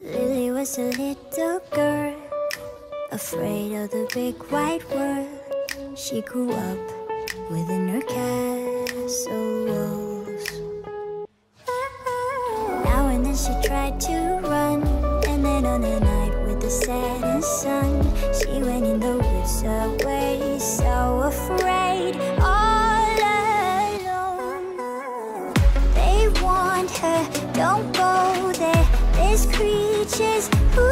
Lily was a little girl, afraid of the big white world. She grew up within her castle walls. Now and then she tried to run, and then on a night with the setting sun, she went in the woods away, so afraid, her, don't go there. There's creatures who